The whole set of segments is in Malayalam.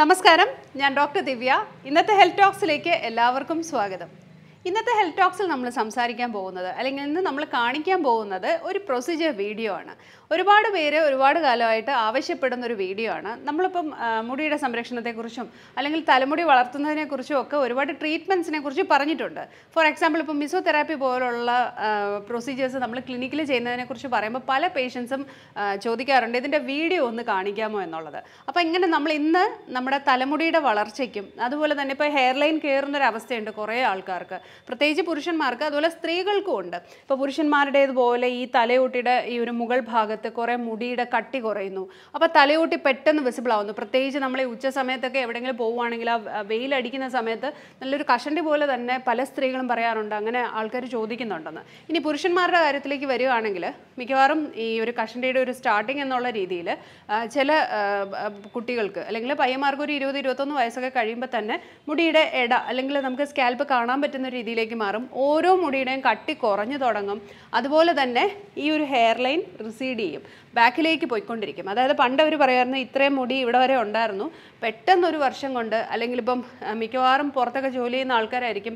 നമസ്കാരം ഞാൻ ഡോക്ടർ ദിവ്യ. ഇന്നത്തെ ഹെൽത്ത് ടോക്സിലേക്ക് എല്ലാവർക്കും സ്വാഗതം. ഇന്നത്തെ ഹെൽത്ത് ടോക്സിൽ നമ്മൾ സംസാരിക്കാൻ പോകുന്നത് അല്ലെങ്കിൽ ഇന്ന് നമ്മൾ കാണിക്കാൻ പോകുന്നത് ഒരു പ്രൊസീജിയർ വീഡിയോ ആണ്. ഒരുപാട് പേര് ഒരുപാട് കാലമായിട്ട് ആവശ്യപ്പെടുന്ന ഒരു വീഡിയോ ആണ്. നമ്മളിപ്പം മുടിയുടെ സംരക്ഷണത്തെക്കുറിച്ചും അല്ലെങ്കിൽ തലമുടി വളർത്തുന്നതിനെക്കുറിച്ചും ഒക്കെ ഒരുപാട് ട്രീറ്റ്മെന്റ്സിനെ കുറിച്ച് പറഞ്ഞിട്ടുണ്ട്. ഫോർ എക്സാമ്പിൾ ഇപ്പം മിസോതെറാപ്പി പോലുള്ള പ്രൊസീജിയേഴ്സ് നമ്മൾ ക്ലിനിക്കിൽ ചെയ്യുന്നതിനെക്കുറിച്ച് പറയുമ്പോൾ പല പേഷ്യൻസും ചോദിക്കാറുണ്ട് ഇതിന്റെ വീഡിയോ ഒന്ന് കാണിക്കാമോ എന്നുള്ളത്? അപ്പോൾ ഇങ്ങനെ നമ്മൾ ഇന്ന് നമ്മുടെ തലമുടിയുടെ വളർച്ചയ്ക്കും അതുപോലെ തന്നെ ഇപ്പോൾ ഹെയർ ലൈൻ കയറുന്ന ഒരു അവസ്ഥയുണ്ട് കുറേ ആൾക്കാർക്ക്. പ്രത്യേകിച്ച് പുരുഷന്മാർക്ക് അതുപോലെ സ്ത്രീകൾക്കും ഉണ്ട്. ഇപ്പോൾ പുരുഷന്മാരുടേതുപോലെ ഈ തലയൂട്ടിയുടെ ഈ ഒരു മുകൾ ഭാഗത്ത് കുറേ മുടിയുടെ കട്ടി കുറയുന്നു. അപ്പോൾ തലയോട്ടി പെട്ടെന്ന് വിസിബിൾ ആവുന്നു. പ്രത്യേകിച്ച് നമ്മൾ ഈ ഉച്ച സമയത്തൊക്കെ എവിടെയെങ്കിലും പോവുകയാണെങ്കിൽ ആ വെയിലടിക്കുന്ന സമയത്ത് നല്ലൊരു കഷണ്ടി പോലെ തന്നെ പല സ്ത്രീകളും പറയാറുണ്ട്. അങ്ങനെ ആൾക്കാർ ചോദിക്കുന്നുണ്ടെന്ന്. ഇനി പുരുഷന്മാരുടെ കാര്യത്തിലേക്ക് വരികയാണെങ്കിൽ മിക്കവാറും ഈ ഒരു കഷണ്ടിയുടെ ഒരു സ്റ്റാർട്ടിങ് എന്നുള്ള രീതിയിൽ ചില കുട്ടികൾക്ക് അല്ലെങ്കിൽ പയ്യന്മാർക്ക് ഒരു ഇരുപത് ഇരുപത്തൊന്ന് വയസ്സൊക്കെ കഴിയുമ്പോൾ തന്നെ മുടിയുടെ ഇട അല്ലെങ്കിൽ നമുക്ക് സ്കാൽപ്പ് കാണാൻ പറ്റുന്ന രീതിയിലേക്ക് മാറും. ഓരോ മുടിയുടെയും കട്ടി കുറഞ്ഞു തുടങ്ങും. അതുപോലെ തന്നെ ഈ ഒരു ഹെയർ ലൈൻ റിസീഡ് ചെയ്യും. ബാക്കിലേക്ക് പോയിക്കൊണ്ടിരിക്കും. അതായത് പണ്ട് അവർ പറയായിരുന്നു ഇത്രയും മുടി ഇവിടെ വരെ ഉണ്ടായിരുന്നു. പെട്ടെന്ന് ഒരു വർഷം കൊണ്ട് അല്ലെങ്കിൽ ഇപ്പം മിക്കവാറും പുറത്തൊക്കെ ജോലി ചെയ്യുന്ന ആൾക്കാരായിരിക്കും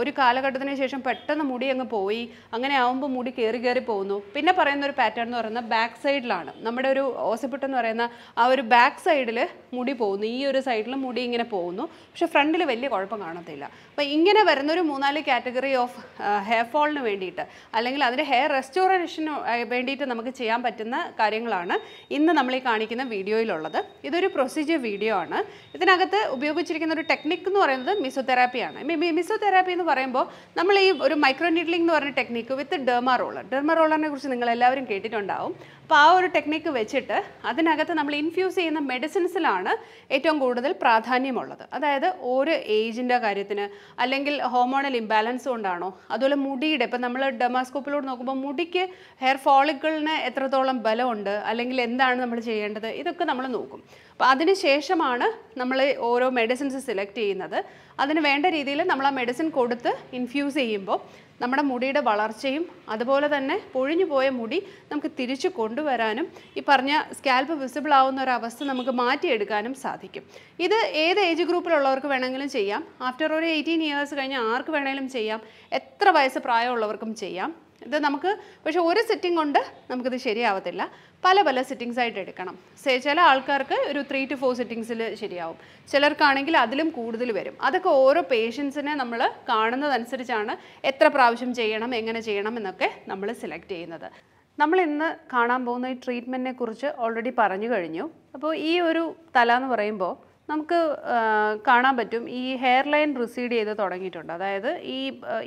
ഒരു കാലഘട്ടത്തിന് ശേഷം പെട്ടെന്ന് മുടി അങ്ങ് പോയി അങ്ങനെ ആവുമ്പോൾ മുടി കയറി കയറി പോകുന്നു. പിന്നെ പറയുന്ന ഒരു പാറ്റേൺ എന്ന് പറയുന്നത് ബാക്ക് സൈഡിലാണ് നമ്മുടെ ഒരു ഓസപ്പിട്ട് എന്ന് പറയുന്ന ആ ഒരു ബാക്ക് സൈഡിൽ മുടി പോകുന്നു. ഈ ഒരു സൈഡിൽ മുടി ഇങ്ങനെ പോകുന്നു. പക്ഷെ ഫ്രണ്ടിൽ വലിയ കുഴപ്പം കാണത്തില്ല. അപ്പോൾ ഇങ്ങനെ വരുന്ന ഒരു മൂന്നാൽ കാറ്റഗറി ഓഫ് ഹെയർ ഫോളിന് വേണ്ടിയിട്ട് അല്ലെങ്കിൽ അതിന്റെ ഹെയർ റെസ്റ്റോറേഷന് വേണ്ടിയിട്ട് നമുക്ക് ചെയ്യാൻ പറ്റുന്ന കാര്യങ്ങളാണ് ഇന്ന് നമ്മൾ ഈ കാണിക്കുന്ന വീഡിയോയിലുള്ളത് ഇതൊരു പ്രൊസീജിയർ വീഡിയോ ആണ് ഇതിനകത്ത് ഉപയോഗിച്ചിരിക്കുന്ന ഒരു ടെക്നിക്ക് എന്ന് പറയുന്നത് മിസോതെറാപ്പിയാണ് മിസോതെറാപ്പി എന്ന് പറയുമ്പോൾ നമ്മൾ ഈ ഒരു മൈക്രോ നീഡ്ലിംഗ് എന്ന് പറഞ്ഞ technique with derma roller derma റോളറിനെ കുറിച്ച് നിങ്ങൾ എല്ലാവരും കേട്ടിട്ടുണ്ടാവും. അപ്പോൾ ആ ഒരു ടെക്നിക്ക് വെച്ചിട്ട് അതിനകത്ത് നമ്മൾ ഇൻഫ്യൂസ് ചെയ്യുന്ന മെഡിസിൻസിലാണ് ഏറ്റവും കൂടുതൽ പ്രാധാന്യമുള്ളത്. അതായത് ഒരു ഏജിന്റെ കാര്യത്തിന് അല്ലെങ്കിൽ ഹോർമോണൽ ഇംബാലൻസ് കൊണ്ടാണോ അതുപോലെ മുടിയുടെ ഇപ്പം നമ്മൾ ഡെമാസ്കോപ്പിലൂടെ നോക്കുമ്പോൾ മുടിക്ക് ഹെയർ ഫോളിക്കിളിന് എത്രത്തോളം ബലമുണ്ട് അല്ലെങ്കിൽ എന്താണ് നമ്മൾ ചെയ്യേണ്ടത് ഇതൊക്കെ നമ്മൾ നോക്കും. അപ്പോൾ അതിന് ശേഷമാണ് നമ്മൾ ഓരോ മെഡിസിൻസ് സെലക്ട് ചെയ്യുന്നത്. അതിന് വേണ്ട രീതിയിൽ നമ്മൾ ആ മെഡിസിൻ കൊടുത്ത് ഇൻഫ്യൂസ് ചെയ്യുമ്പോൾ നമ്മുടെ മുടിയുടെ വളർച്ചയും അതുപോലെ തന്നെ പൊഴിഞ്ഞു പോയ മുടി നമുക്ക് തിരിച്ചു കൊണ്ടുവരാനും ഈ പറഞ്ഞ സ്കാൽപ്പ് വിസിബിൾ ആവുന്ന ഒരു അവസ്ഥ നമുക്ക് മാറ്റിയെടുക്കാനും സാധിക്കും. ഇത് ഏത് ഏജ് ഗ്രൂപ്പിലുള്ളവർക്ക് വേണമെങ്കിലും ചെയ്യാം. ആഫ്റ്റർ ഒരു എയ്റ്റീൻ ഇയേഴ്സ് കഴിഞ്ഞ് ആർക്ക് വേണമെങ്കിലും ചെയ്യാം. എത്ര വയസ്സ് പ്രായമുള്ളവർക്കും ചെയ്യാം. ഇത് നമുക്ക് പക്ഷേ ഒരു സിറ്റിംഗ് കൊണ്ട് നമുക്കിത് ശരിയാവത്തില്ല. പല പല സിറ്റിങ്സ് ആയിട്ട് എടുക്കണം. സേ ചില ആൾക്കാർക്ക് ഒരു ത്രീ ടു ഫോർ സിറ്റിങ്സിൽ ശരിയാവും. ചിലർക്കാണെങ്കിൽ അതിലും കൂടുതൽ വരും. അതൊക്കെ ഓരോ പേഷ്യൻസിനെ നമ്മൾ കാണുന്നതനുസരിച്ചാണ് എത്ര പ്രാവശ്യം ചെയ്യണം എങ്ങനെ ചെയ്യണം എന്നൊക്കെ നമ്മൾ സെലക്ട് ചെയ്യുന്നത്. നമ്മൾ ഇന്ന് കാണാൻ പോകുന്ന ഈ ട്രീറ്റ്മെന്റിനെ കുറിച്ച് ഓൾറെഡി പറഞ്ഞു കഴിഞ്ഞു. അപ്പോൾ ഈ ഒരു തല എന്ന് പറയുമ്പോൾ നമുക്ക് കാണാൻ പറ്റും ഈ ഹെയർ ലൈൻ റിസീഡ് ചെയ്ത് തുടങ്ങിയിട്ടുണ്ട്. അതായത് ഈ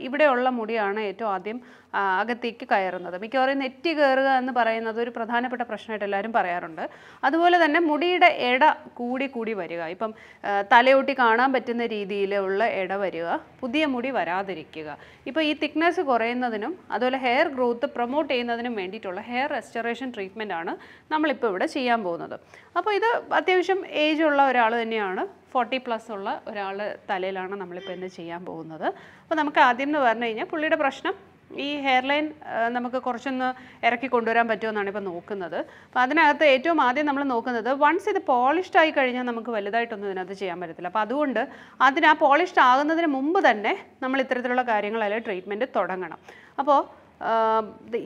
ഇവിടെയുള്ള മുടിയാണ് ഏറ്റവും ആദ്യം അകത്തേക്ക് കയറുന്നത്. മിക്കവാറും നെറ്റി കയറുക എന്ന് പറയുന്നത് ഒരു പ്രധാനപ്പെട്ട പ്രശ്നമായിട്ട് എല്ലാവരും പറയാറുണ്ട്. അതുപോലെ തന്നെ മുടിയുടെ എട കൂടി കൂടി വരിക. ഇപ്പം തലയൊട്ടി കാണാൻ പറ്റുന്ന രീതിയിലുള്ള എട വരിക പുതിയ മുടി വരാതിരിക്കുക. ഇപ്പോൾ ഈ തിക്നെസ് കുറയുന്നതിനും അതുപോലെ ഹെയർ ഗ്രോത്ത് പ്രൊമോട്ട് ചെയ്യുന്നതിനും വേണ്ടിയിട്ടുള്ള ഹെയർ റെസ്റ്റോറേഷൻ ട്രീറ്റ്മെന്റ് ആണ് നമ്മളിപ്പോൾ ഇവിടെ ചെയ്യാൻ പോകുന്നത്. അപ്പോൾ ഇത് അത്യാവശ്യം ഏജ് ഉള്ള ഒരാൾ തന്നെയാണ്. ഫോർട്ടി പ്ലസ് ഉള്ള ഒരാൾ തലയിലാണ് നമ്മളിപ്പോൾ ഇന്ന് ചെയ്യാൻ പോകുന്നത്. അപ്പോൾ നമുക്ക് ആദ്യം എന്ന് പറഞ്ഞു കഴിഞ്ഞാൽ പുള്ളിയുടെ പ്രശ്നം ഈ ഹെയർലൈൻ നമുക്ക് കുറച്ചൊന്ന് ഇറക്കി കൊണ്ടുവരാൻ പറ്റുമെന്നാണ് ഇപ്പോൾ നോക്കുന്നത്. അപ്പോൾ അതിനകത്ത് ഏറ്റവും ആദ്യം നമ്മൾ നോക്കുന്നത് വൺസ് ഇത് പോളിഷ്ഡ് ആയി കഴിഞ്ഞാൽ നമുക്ക് വലുതായിട്ടൊന്നും ഇതിനകത്ത് ചെയ്യാൻ പറ്റത്തില്ല. അപ്പോൾ അതുകൊണ്ട് അതിന് ആ പോളിഷ്ഡ് ആകുന്നതിന് മുമ്പ് തന്നെ നമ്മൾ ഇത്തരത്തിലുള്ള കാര്യങ്ങളെ ട്രീറ്റ്മെന്റ് തുടങ്ങണം. അപ്പോൾ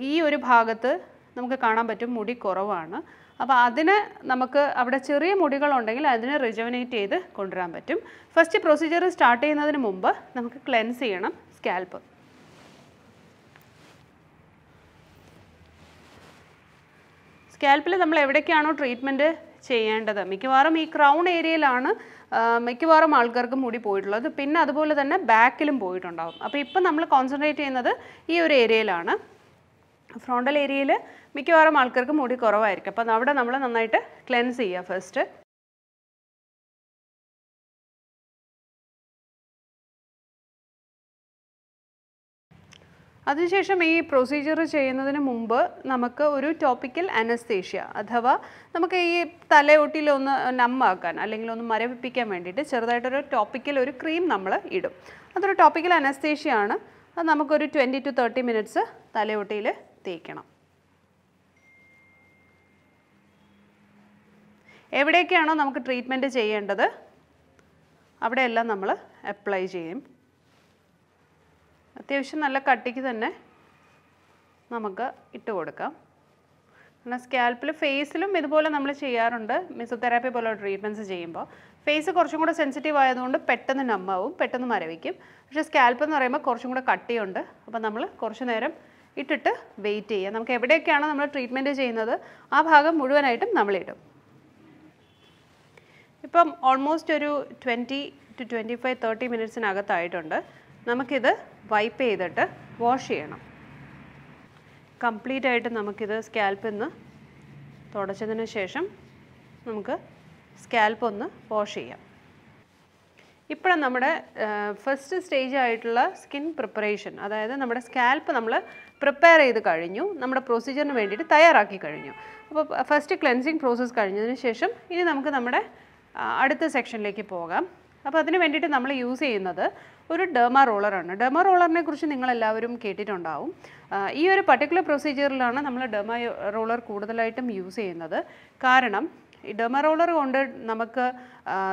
ഈ ഒരു ഭാഗത്ത് നമുക്ക് കാണാൻ പറ്റും മുടി കുറവാണ്. അപ്പോൾ അതിന് നമുക്ക് അവിടെ ചെറിയ മുടികളുണ്ടെങ്കിൽ അതിനെ റിജവനേറ്റ് ചെയ്ത് കൊണ്ടുവരാൻ പറ്റും. ഫസ്റ്റ് പ്രൊസീജിയർ സ്റ്റാർട്ട് ചെയ്യുന്നതിന് മുമ്പ് നമുക്ക് ക്ലെൻസ് ചെയ്യണം സ്കാൽപ്പ് സ്കാൽപ്പിൽ നമ്മൾ എവിടേക്കാണോ ട്രീറ്റ്മെന്റ് ചെയ്യേണ്ടത്? മിക്കവാറും ഈ ക്രൗൺ ഏരിയയിലാണ് മിക്കവാറും ആൾക്കാർക്ക് മുടി പോയിട്ടുള്ളത്. പിന്നെ അതുപോലെ തന്നെ ബാക്കിലും പോയിട്ടുണ്ടാകും അപ്പോൾ ഇപ്പം നമ്മൾ കോൺസെൻട്രേറ്റ് ചെയ്യുന്നത് ഈ ഒരു ഏരിയയിലാണ് ഫ്രോണ്ടൽ ഏരിയയിൽ മിക്കവാറും ആൾക്കാർക്ക് മുടി കുറവായിരിക്കും. അപ്പം അവിടെ നമ്മൾ നന്നായിട്ട് ക്ലെൻസ് ചെയ്യുക ഫസ്റ്റ് അതിനുശേഷം ഈ പ്രൊസീജിയർ ചെയ്യുന്നതിന് മുമ്പ് നമുക്ക് ഒരു ടോപ്പിക്കൽ അനസ്തേഷ്യ അഥവാ നമുക്ക് ഈ തലയൊട്ടിയിൽ ഒന്ന് നമ്മാക്കാൻ അല്ലെങ്കിൽ ഒന്ന് മരവിപ്പിക്കാൻ വേണ്ടിയിട്ട് ചെറുതായിട്ടൊരു ടോപ്പിക്കൽ ഒരു ക്രീം നമ്മൾ ഇടും. അതൊരു ടോപ്പിക്കൽ അനസ്തേഷ്യ ആണ്. അത് നമുക്കൊരു ട്വന്റി ടു തേർട്ടി മിനിറ്റ്സ് തലയൊട്ടിയിൽ തേക്കണം. എവിടെയൊക്കെയാണോ നമുക്ക് ട്രീറ്റ്മെന്റ് ചെയ്യേണ്ടത് അവിടെയെല്ലാം നമ്മൾ അപ്ലൈ ചെയ്യും. അത്യാവശ്യം നല്ല കട്ടിക്ക് തന്നെ നമുക്ക് ഇട്ട് കൊടുക്കാം. കാരണം സ്കാൽപ്പിൽ ഫേസിലും ഇതുപോലെ നമ്മൾ ചെയ്യാറുണ്ട്. മിസോതെറാപ്പി പോലുള്ള ട്രീറ്റ്മെന്റ്സ് ചെയ്യുമ്പോൾ ഫേസ് കുറച്ചും കൂടെ സെൻസിറ്റീവ് ആയതുകൊണ്ട് പെട്ടെന്ന് നമ്മാവും പെട്ടെന്ന് മരവിക്കും. പക്ഷേ സ്കാൽപ്പ് എന്ന് പറയുമ്പോൾ കുറച്ചും കൂടെ കട്ടിയുണ്ട്. അപ്പോൾ നമ്മൾ കുറച്ച് നേരം ഇട്ടിട്ട് വെയിറ്റ് ചെയ്യുക നമുക്ക് എവിടെയൊക്കെയാണ് നമ്മൾ ട്രീറ്റ്മെന്റ് ചെയ്യുന്നത്? ആ ഭാഗം മുഴുവനായിട്ടും നമ്മളിടും ഇപ്പം ഓൾമോസ്റ്റ് ഒരു twenty to twenty five thirty മിനിറ്റ്സിനകത്തായിട്ടുണ്ട് നമുക്കിത് വൈപ്പ് ചെയ്തിട്ട് വാഷ് ചെയ്യണം. കംപ്ലീറ്റ് ആയിട്ട് നമുക്കിത് സ്കാൽപ്പിൽ നിന്ന് തുടച്ചതിന് ശേഷം നമുക്ക് സ്കാൽപ്പ് ഒന്ന് വാഷ് ചെയ്യാം. ഇപ്പോഴും നമ്മുടെ ഫസ്റ്റ് സ്റ്റേജ് ആയിട്ടുള്ള സ്കിൻ പ്രിപ്പറേഷൻ അതായത് നമ്മുടെ സ്കാൽപ്പ് നമ്മൾ പ്രിപ്പയർ ചെയ്ത് കഴിഞ്ഞു നമ്മുടെ പ്രൊസീജിയറിന് വേണ്ടിയിട്ട് തയ്യാറാക്കി കഴിഞ്ഞു. അപ്പോൾ ഫസ്റ്റ് ക്ലെൻസിങ് പ്രോസസ്സ് കഴിഞ്ഞതിന് ശേഷം ഇനി നമുക്ക് നമ്മുടെ അടുത്ത സെക്ഷനിലേക്ക് പോകാം. അപ്പോൾ അതിന് വേണ്ടിയിട്ട് നമ്മൾ യൂസ് ചെയ്യുന്നത് ഒരു ഡെർമ റോളറാണ് ഡെർമ റോളറിനെ കുറിച്ച് നിങ്ങളെല്ലാവരും കേട്ടിട്ടുണ്ടാവും. ഈ ഒരു പർട്ടിക്കുലർ പ്രൊസീജിയറിലാണ് നമ്മൾ ഡെർമ റോളർ കൂടുതലായിട്ടും യൂസ് ചെയ്യുന്നത്. കാരണം ഈ ഡെമറോളർ കൊണ്ട് നമുക്ക്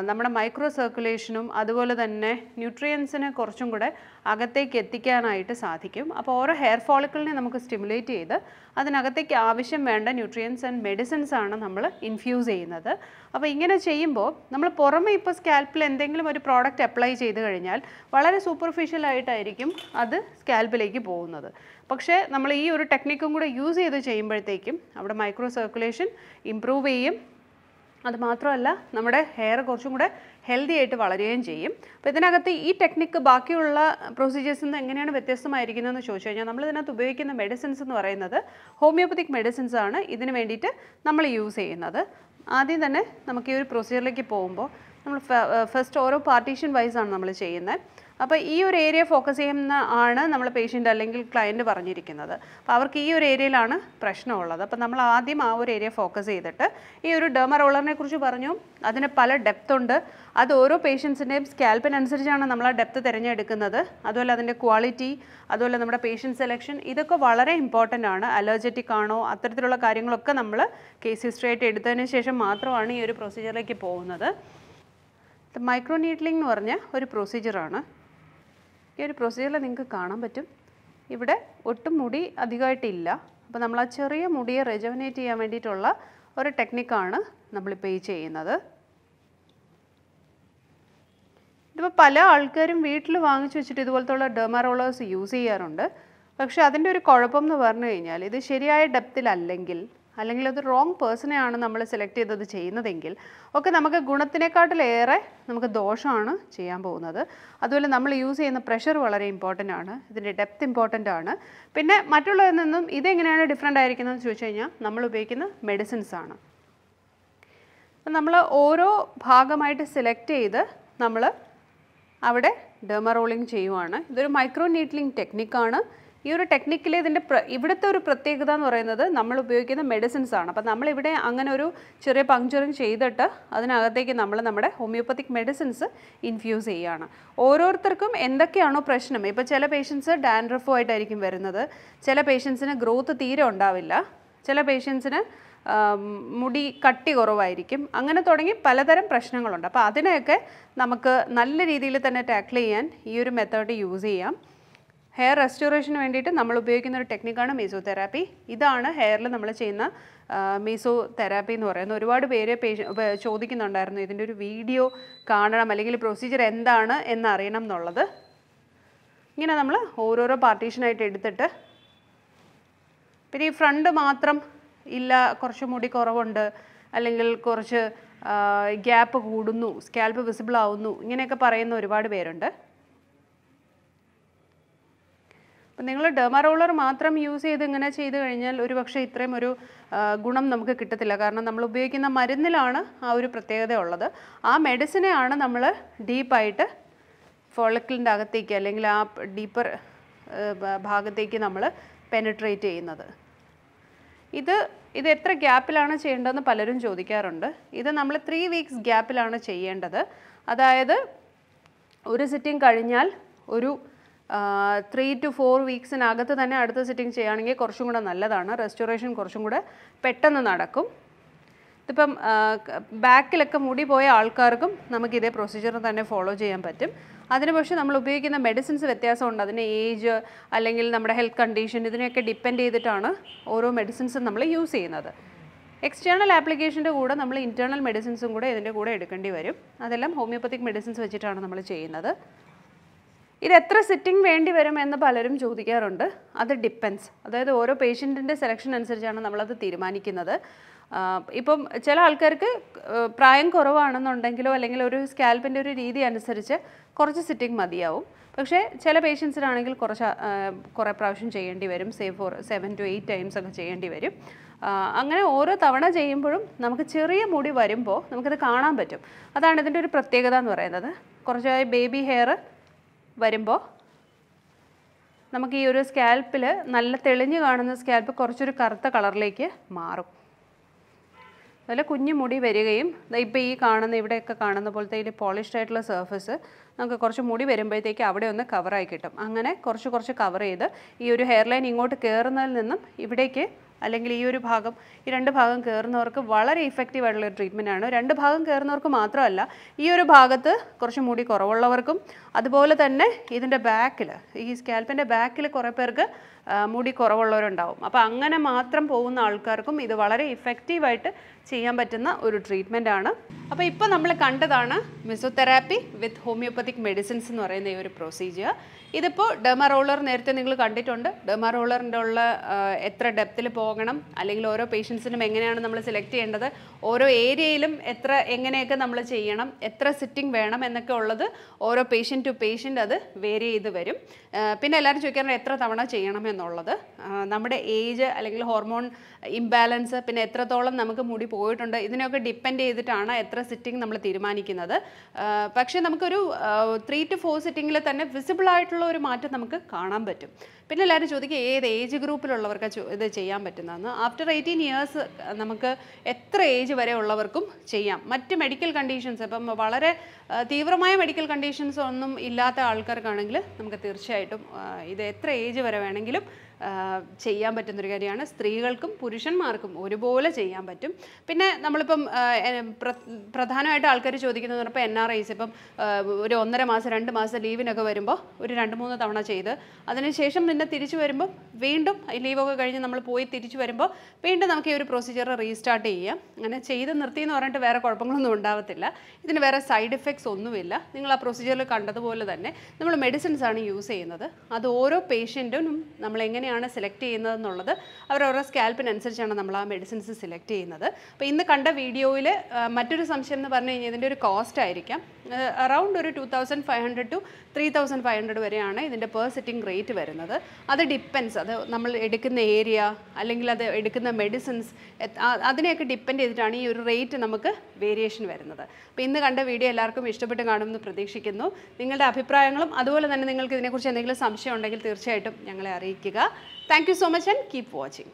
നമ്മുടെ മൈക്രോ സർക്കുലേഷനും അതുപോലെ തന്നെ ന്യൂട്രിയൻസിനെ കുറച്ചും കൂടെ അകത്തേക്ക് എത്തിക്കാനായിട്ട് സാധിക്കും. അപ്പോൾ ഓരോ ഹെയർ ഫോളിക്കിളിനെ നമുക്ക് സ്റ്റിമുലേറ്റ് ചെയ്ത് അതിനകത്തേക്ക് ആവശ്യം വേണ്ട ന്യൂട്രിയൻസ് ആൻഡ് മെഡിസിൻസ് ആണ് നമ്മൾ ഇൻഫ്യൂസ് ചെയ്യുന്നത്. അപ്പോൾ ഇങ്ങനെ ചെയ്യുമ്പോൾ നമ്മൾ പുറമെ ഇപ്പോൾ സ്കാൽപ്പിൽ എന്തെങ്കിലും ഒരു പ്രോഡക്റ്റ് അപ്ലൈ ചെയ്ത് കഴിഞ്ഞാൽ വളരെ സൂപ്പർഫിഷ്യൽ ആയിട്ടായിരിക്കും അത് സ്കാൽപ്പിലേക്ക് പോകുന്നത്. പക്ഷേ നമ്മൾ ഈ ഒരു ടെക്നിക്കും കൂടെ യൂസ് ചെയ്ത് ചെയ്യുമ്പോഴത്തേക്കും അവിടെ മൈക്രോ സർക്കുലേഷൻ ഇമ്പ്രൂവ് ചെയ്യും അത് മാത്രമല്ല നമ്മുടെ ഹെയർ കുറച്ചും കൂടെ ഹെൽത്തി ആയിട്ട് വളരുകയും ചെയ്യും. അപ്പോൾ ഇതിനകത്ത് ഈ ടെക്നിക്ക് ബാക്കിയുള്ള പ്രൊസീജിയേഴ്സിൽ നിന്ന് എങ്ങനെയാണ് വ്യത്യസ്തമായിരിക്കുന്നതെന്ന് ചോദിച്ചു കഴിഞ്ഞാൽ നമ്മൾ ഇതിനകത്ത് ഉപയോഗിക്കുന്ന മെഡിസിൻസ് എന്ന് പറയുന്നത് ഹോമിയോപ്പത്തിക് മെഡിസിൻസ് ആണ് ഇതിന് വേണ്ടിയിട്ട് നമ്മൾ യൂസ് ചെയ്യുന്നത്. ആദ്യം തന്നെ നമുക്ക് ഈ ഒരു പ്രൊസീജിയറിലേക്ക് പോകുമ്പോൾ നമ്മൾ ഫസ്റ്റ് ഓരോ പാർട്ടീഷൻ വൈസാണ് നമ്മൾ ചെയ്യുന്നത്. അപ്പോൾ ഈ ഒരു ഏരിയ ഫോക്കസ് ചെയ്യുന്ന ആണ് നമ്മൾ പേഷ്യന്റ് അല്ലെങ്കിൽ ക്ലയന്റ് പറഞ്ഞിരിക്കുന്നത്. അപ്പോൾ അവർക്ക് ഈ ഒരു ഏരിയയിലാണ് പ്രശ്നമുള്ളത്. അപ്പോൾ നമ്മൾ ആദ്യം ആ ഒരു ഏരിയ ഫോക്കസ് ചെയ്തിട്ട് ഈ ഒരു ഡെർമ റോളറിനെ കുറിച്ച് പറഞ്ഞു. അതിന് പല ഡെപ്ത് ഉണ്ട്. അത് ഓരോ പേഷ്യൻസിന്റെയും സ്കാൽപ്പിനനുസരിച്ചാണ് നമ്മൾ ആ ഡെപ്ത് തിരഞ്ഞെടുക്കുന്നത്. അതുപോലെ അതിന്റെ ക്വാളിറ്റി അതുപോലെ നമ്മുടെ പേഷ്യന്റ് സെലക്ഷൻ ഇതൊക്കെ വളരെ ഇമ്പോർട്ടന്റ് ആണ്. അലർജറ്റിക് ആണോ അത്തരത്തിലുള്ള കാര്യങ്ങളൊക്കെ നമ്മൾ കേസ് ഹിസ്റ്ററി ആയിട്ട് എടുത്തതിന് ശേഷം മാത്രമാണ് ഈ ഒരു പ്രൊസീജിയറിലേക്ക് പോകുന്നത്. മൈക്രോ നീഡ്ലിംഗ് എന്ന് പറഞ്ഞ ഒരു പ്രൊസീജിയറാണ് ഈ ഒരു പ്രൊസീജിയറിൽ നിങ്ങൾക്ക് കാണാൻ പറ്റും. ഇവിടെ ഒട്ടും മുടി അധികമായിട്ടില്ല. അപ്പോൾ നമ്മൾ ആ ചെറിയ മുടിയെ റെജവനേറ്റ് ചെയ്യാൻ വേണ്ടിയിട്ടുള്ള ഒരു ടെക്നിക്കാണ് നമ്മളിപ്പോൾ ഈ ചെയ്യുന്നത്. ഇതിപ്പോൾ പല ആൾക്കാരും വീട്ടിൽ വാങ്ങിച്ചു വെച്ചിട്ട് ഇതുപോലത്തുള്ള ഡെർമ റോളേഴ്സ് യൂസ് ചെയ്യാറുണ്ട്. പക്ഷേ അതിന്റെ ഒരു കുഴപ്പം എന്ന് പറഞ്ഞു കഴിഞ്ഞാൽ ഇത് ശരിയായ ഡെപ്തിലല്ലെങ്കിൽ അല്ലെങ്കിൽ അത് റോങ് പേഴ്സണെയാണ് നമ്മൾ സെലക്ട് ചെയ്തത് ചെയ്യുന്നതെങ്കിൽ ഒക്കെ നമുക്ക് ഗുണത്തിനെക്കാട്ടിലേറെ നമുക്ക് ദോഷമാണ് ചെയ്യാൻ പോകുന്നത്. അതുപോലെ നമ്മൾ യൂസ് ചെയ്യുന്ന പ്രഷർ വളരെ ഇമ്പോർട്ടന്റ് ആണ് ഇതിന്റെ ഡെപ്ത് ഇമ്പോർട്ടന്റ് ആണ്. പിന്നെ മറ്റുള്ളതിൽ നിന്നും ഇതെങ്ങനെയാണ് ഡിഫറെന്റ് ആയിരിക്കുന്നതെന്ന് ചോദിച്ചു കഴിഞ്ഞാൽ നമ്മൾ ഉപയോഗിക്കുന്ന മെഡിസിൻസ് ആണ്. നമ്മൾ ഓരോ ഭാഗമായിട്ട് സെലക്ട് ചെയ്ത് നമ്മൾ അവിടെ ഡെർമ റോളിംഗ് ചെയ്യുവാണ്. ഇതൊരു മൈക്രോ നീറ്റ്ലിംഗ് ടെക്നിക്കാണ് ഈ ഒരു ടെക്നിക്കിൽ ഇതിന്റെ ഇവിടുത്തെ ഒരു പ്രത്യേകത എന്ന് പറയുന്നത് നമ്മൾ ഉപയോഗിക്കുന്ന മെഡിസിൻസ് ആണ്. അപ്പം നമ്മളിവിടെ അങ്ങനെ ഒരു ചെറിയ പങ്ക്ചറിങ് ചെയ്തിട്ട് അതിനകത്തേക്ക് നമ്മൾ നമ്മുടെ ഹോമിയോപ്പത്തിക് മെഡിസിൻസ് ഇൻഫ്യൂസ് ചെയ്യുകയാണ്. ഓരോരുത്തർക്കും എന്തൊക്കെയാണോ പ്രശ്നം? ഇപ്പോൾ ചില പേഷ്യൻസ് ഡാൻഡ്രഫുമായിട്ടായിരിക്കും വരുന്നത്. ചില പേഷ്യൻസിന് ഗ്രോത്ത് തീരെ ഉണ്ടാവില്ല. ചില പേഷ്യൻസിന് മുടി കട്ടി കുറവായിരിക്കും. അങ്ങനെ തുടങ്ങി പലതരം പ്രശ്നങ്ങളുണ്ട്. അപ്പോൾ അതിനെയൊക്കെ നമുക്ക് നല്ല രീതിയിൽ തന്നെ ടാക്കിൾ ചെയ്യാൻ ഈ ഒരു മെത്തേഡ് യൂസ് ചെയ്യാം. ഹെയർ റെസ്റ്റോറേഷന് വേണ്ടിയിട്ട് നമ്മൾ ഉപയോഗിക്കുന്ന ഒരു ടെക്നിക്കാണ് മീസോ തെറാപ്പി ഇതാണ് ഹെയറിൽ നമ്മൾ ചെയ്യുന്ന മീസോ തെറാപ്പി എന്ന് പറയുന്നത്. ഒരുപാട് പേര് ചോദിക്കുന്നുണ്ടായിരുന്നു ഇതിന്റെ ഒരു വീഡിയോ കാണണം അല്ലെങ്കിൽ പ്രൊസീജിയർ എന്താണ് എന്നറിയണം എന്നുള്ളത്. ഇങ്ങനെ നമ്മൾ ഓരോരോ പാർട്ടീഷനായിട്ട് എടുത്തിട്ട് പിന്നെ ഈ ഫ്രണ്ട് മാത്രം ഇല്ല കുറച്ച് മുടി കുറവുണ്ട് അല്ലെങ്കിൽ കുറച്ച് ഗ്യാപ്പ് കൂടുന്നു സ്കാൽപ്പ് വിസിബിൾ ആവുന്നു ഇങ്ങനെയൊക്കെ പറയുന്ന ഒരുപാട് പേരുണ്ട്. അപ്പം നിങ്ങൾ ഡെർമ റോളർ മാത്രം യൂസ് ചെയ്ത് ഇങ്ങനെ ചെയ്ത് കഴിഞ്ഞാൽ ഒരു പക്ഷേ ഇത്രയും ഒരു ഗുണം നമുക്ക് കിട്ടത്തില്ല. കാരണം നമ്മൾ ഉപയോഗിക്കുന്ന മരുന്നിലാണ് ആ ഒരു പ്രത്യേകത ഉള്ളത്. ആ മെഡിസിനെയാണ് നമ്മൾ ഡീപ്പായിട്ട് ഫോളക്കിളിന്റെ അകത്തേക്ക് അല്ലെങ്കിൽ ആ ഡീപ്പർ ഭാഗത്തേക്ക് നമ്മൾ പെനട്രേറ്റ് ചെയ്യുന്നത്. ഇത് ഇത് എത്ര ഗ്യാപ്പിലാണ് ചെയ്യേണ്ടതെന്ന് പലരും ചോദിക്കാറുണ്ട്. ഇത് നമ്മൾ ത്രീ വീക്സ് ഗ്യാപ്പിലാണ് ചെയ്യേണ്ടത്. അതായത് ഒരു സിറ്റിംഗ് കഴിഞ്ഞാൽ ഒരു ത്രീ ടു ഫോർ വീക്സിനകത്ത് തന്നെ അടുത്ത സിറ്റിംഗ് ചെയ്യുകയാണെങ്കിൽ കുറച്ചും കൂടെ നല്ലതാണ്. റെസ്റ്റോറേഷൻ കുറച്ചും കൂടെ പെട്ടെന്ന് നടക്കും. ഇതിപ്പം ബാക്കിലൊക്കെ മുടി പോയ ആൾക്കാർക്കും നമുക്ക് ഇതേ പ്രൊസീജിയർ തന്നെ ഫോളോ ചെയ്യാൻ പറ്റും. അതിന് പക്ഷേ നമ്മൾ ഉപയോഗിക്കുന്ന മെഡിസിൻസ് വ്യത്യാസമുണ്ട്. അതിന് ഏജ് അല്ലെങ്കിൽ നമ്മുടെ ഹെൽത്ത് കണ്ടീഷൻ ഇതിനെയൊക്കെ ഡിപ്പെൻഡ് ചെയ്തിട്ടാണ് ഓരോ മെഡിസിൻസും നമ്മൾ യൂസ് ചെയ്യുന്നത്. എക്സ്റ്റേണൽ ആപ്ലിക്കേഷന്റെ കൂടെ നമ്മൾ ഇന്റേർണൽ മെഡിസിൻസും കൂടെ ഇതിന്റെ കൂടെ എടുക്കേണ്ടി വരും. അതെല്ലാം ഹോമിയോപ്പത്തിക് മെഡിസിൻസ് വെച്ചിട്ടാണ് നമ്മൾ ചെയ്യുന്നത്. ഇത് എത്ര സിറ്റിംഗ് വേണ്ടി വരും എന്ന് പലരും ചോദിക്കാറുണ്ട്. അത് ഡിപ്പെൻസ് അതായത് ഓരോ പേഷ്യന്റിന്റെ സെലക്ഷൻ അനുസരിച്ചാണ് നമ്മളത് തീരുമാനിക്കുന്നത്. ഇപ്പം ചില ആൾക്കാർക്ക് പ്രായം കുറവാണെന്നുണ്ടെങ്കിലോ അല്ലെങ്കിൽ ഒരു സ്കാൽപ്പിന്റെ ഒരു രീതി അനുസരിച്ച് കുറച്ച് സിറ്റിംഗ് മതിയാവും. പക്ഷേ ചില പേഷ്യൻസിനാണെങ്കിൽ കുറച്ച് കുറേ പ്രാവശ്യം ചെയ്യേണ്ടി വരും. Say four seven to eight times ഒക്കെ ചെയ്യേണ്ടി വരും. അങ്ങനെ ഓരോ തവണ ചെയ്യുമ്പോഴും നമുക്ക് ചെറിയ മുടി വരുമ്പോൾ നമുക്കത് കാണാൻ പറ്റും. അതാണ് ഇതിന്റെ ഒരു പ്രത്യേകത എന്ന് പറയുന്നത്. കുറച്ചായി ബേബി ഹെയർ വരുമ്പോൾ നമുക്ക് ഈ ഒരു സ്കാൽപ്പിൽ നല്ല തെളിഞ്ഞ് കാണുന്ന സ്കാൽപ്പ് കുറച്ചൊരു കറുത്ത കളറിലേക്ക് മാറും. അതുപോലെ കുഞ്ഞു മുടി വരികയും ഇപ്പോൾ ഈ കാണുന്ന ഇവിടെയൊക്കെ കാണുന്ന പോലത്തെ ഇതിൽ പോളിഷ്ഡ് ആയിട്ടുള്ള സർഫസ് നമുക്ക് കുറച്ച് മുടി വരുമ്പോഴത്തേക്ക് അവിടെ ഒന്ന് കവറായി കിട്ടും. അങ്ങനെ കുറച്ച് കുറച്ച് കവർ ചെയ്ത് ഈ ഒരു ഹെയർ ലൈൻ ഇങ്ങോട്ട് കയറുന്നതിൽ നിന്നും ഇവിടേക്ക് അല്ലെങ്കിൽ ഈ ഒരു ഭാഗം ഈ രണ്ട് ഭാഗം കയറുന്നവർക്ക് വളരെ ഇഫക്റ്റീവ് ആയിട്ടുള്ള ട്രീറ്റ്മെന്റാണ് രണ്ട് ഭാഗം കയറുന്നവർക്ക് മാത്രമല്ല ഈ ഒരു ഭാഗത്ത് കുറച്ച് മുടി കുറവുള്ളവർക്കും അതുപോലെ തന്നെ ഇതിന്റെ ബാക്കിൽ ഈ സ്കാൽപ്പിന്റെ ബാക്കിൽ കുറേ പേർക്ക് മുടി കുറവുള്ളവരുണ്ടാവും. അപ്പോൾ അങ്ങനെ മാത്രം പോകുന്ന ആൾക്കാർക്കും ഇത് വളരെ ഇഫക്റ്റീവായിട്ട് ചെയ്യാൻ പറ്റുന്ന ഒരു ട്രീറ്റ്മെന്റ് ആണ്. അപ്പോൾ ഇപ്പോൾ നമ്മൾ കണ്ടതാണ് മിസോതെറാപ്പി വിത്ത് ഹോമിയോപ്പത്തിക് മെഡിസിൻസ് എന്ന് പറയുന്ന ഈ ഒരു പ്രൊസീജിയർ ഇതിപ്പോൾ ഡെമ റോളർ നേരത്തെ നിങ്ങൾ കണ്ടിട്ടുണ്ട്. ഡെമ റോളറിന്റെ ഉള്ള എത്ര ഡെപ്തിൽ പോകണം അല്ലെങ്കിൽ ഓരോ പേഷ്യൻസിനും എങ്ങനെയാണ് നമ്മൾ സെലക്ട് ചെയ്യേണ്ടത് ഓരോ ഏരിയയിലും എത്ര എങ്ങനെയൊക്കെ നമ്മൾ ചെയ്യണം എത്ര സിറ്റിംഗ് വേണം എന്നൊക്കെ ഉള്ളത് ഓരോ പേഷ്യന്റ് ടു പേഷ്യന്റ് അത് വേരി ചെയ്ത് വരും. പിന്നെ എല്ലാവരും ചോദിക്കാറുണ്ട് എത്ര തവണ ചെയ്യണം എന്നുള്ളത്? നമ്മുടെ ഏജ് അല്ലെങ്കിൽ ഹോർമോൺ ഇംബാലൻസ് പിന്നെ എത്രത്തോളം നമുക്ക് മുടി പോയിട്ടുണ്ട് ഇതിനെയൊക്കെ ഡിപ്പെൻഡ് ചെയ്തിട്ടാണ് എത്ര സിറ്റിംഗ് നമ്മൾ തീരുമാനിക്കുന്നത്. പക്ഷേ നമുക്കൊരു ത്രീ ടു ഫോർ സിറ്റിങ്ങിൽ തന്നെ വിസിബിൾ ആയിട്ടുള്ള ഒരു മാറ്റം നമുക്ക് കാണാൻ പറ്റും. പിന്നെ എല്ലാവരും ചോദിക്കുക ഏത് ഏജ് ഗ്രൂപ്പിലുള്ളവർക്ക് ഇത് ചെയ്യാൻ പറ്റുന്നതെന്ന്? ആഫ്റ്റർ എയ്റ്റീൻ ഇയേഴ്സ് നമുക്ക് എത്ര ഏജ് വരെ ഉള്ളവർക്കും ചെയ്യാം. മറ്റ് മെഡിക്കൽ കണ്ടീഷൻസ് ഇപ്പം വളരെ തീവ്രമായ മെഡിക്കൽ കണ്ടീഷൻസ് ഒന്നും ഇല്ലാത്ത ആൾക്കാർക്കാണെങ്കിൽ നമുക്ക് തീർച്ചയായിട്ടും ഇത് എത്ര ഏജ് വരെ വേണമെങ്കിലും ചെയ്യാൻ പറ്റുന്നൊരു കാര്യമാണ്. സ്ത്രീകൾക്കും പുരുഷന്മാർക്കും ഒരുപോലെ ചെയ്യാൻ പറ്റും. പിന്നെ നമ്മളിപ്പം പ്രധാനമായിട്ട് ആൾക്കാർ ചോദിക്കുന്നത് പറഞ്ഞപ്പോൾ എൻ ആർ ഐസ് ഇപ്പം ഒരു ഒന്നര മാസം രണ്ട് മാസം ലീവിനൊക്കെ വരുമ്പോൾ ഒരു രണ്ട് മൂന്ന് തവണ ചെയ്ത് അതിനുശേഷം പിന്നെ തിരിച്ചു വരുമ്പോൾ വീണ്ടും ലീവൊക്കെ കഴിഞ്ഞ് നമ്മൾ പോയി തിരിച്ചു വരുമ്പോൾ വീണ്ടും നമുക്ക് ഈ ഒരു പ്രൊസീജിയർ റീസ്റ്റാർട്ട് ചെയ്യാം. അങ്ങനെ ചെയ്ത് നിർത്തി എന്ന് പറഞ്ഞിട്ട് വേറെ കുഴപ്പങ്ങളൊന്നും ഉണ്ടാവത്തില്ല. ഇതിന് വേറെ സൈഡ് എഫക്ട്സ് ഒന്നുമില്ല. നിങ്ങൾ ആ പ്രൊസീജിയറിൽ കണ്ടതുപോലെ തന്നെ നമ്മൾ മെഡിസിൻസ് ആണ് യൂസ് ചെയ്യുന്നത്. അത് ഓരോ പേഷ്യന്റിനും നമ്മൾ എങ്ങനെയാണ് സെലക്ട് ചെയ്യുന്നത് എന്നുള്ളത് അവരോരോ സ്കാൽപ്പിനനുസരിച്ചാണ് നമ്മൾ ആ മെഡിസിൻസ് സെലക്ട് ചെയ്യുന്നത്. അപ്പോൾ ഇന്ന് കണ്ട വീഡിയോയിൽ മറ്റൊരു സംശയം എന്ന് പറഞ്ഞു കഴിഞ്ഞാൽ ഇതിന്റെ ഒരു കോസ്റ്റ് ആയിരിക്കാം. അറൗണ്ട് ഒരു two thousand five hundred to three thousand five hundred വരെയാണ് ഇതിന്റെ പെർ സിറ്റിംഗ് റേറ്റ് വരുന്നത്. അത് ഡിപ്പെൻസ് അത് നമ്മൾ എടുക്കുന്ന ഏരിയ അല്ലെങ്കിൽ അത് എടുക്കുന്ന മെഡിസിൻസ് അതിനെയൊക്കെ ഡിപ്പെൻഡ് ചെയ്തിട്ടാണ് ഈ ഒരു റേറ്റ് നമുക്ക് വേരിയേഷൻ വരുന്നത്. അപ്പോൾ ഇന്ന് കണ്ട വീഡിയോ എല്ലാവർക്കും ഇഷ്ടപ്പെട്ട് കാണുമെന്ന് പ്രതീക്ഷിക്കുന്നു. നിങ്ങളുടെ അഭിപ്രായങ്ങളും അതുപോലെ തന്നെ നിങ്ങൾക്ക് ഇതിനെക്കുറിച്ച് എന്തെങ്കിലും സംശയം ഉണ്ടെങ്കിൽ തീർച്ചയായിട്ടും ഞങ്ങളെ അറിയിക്കുക. Thank you so much and keep watching.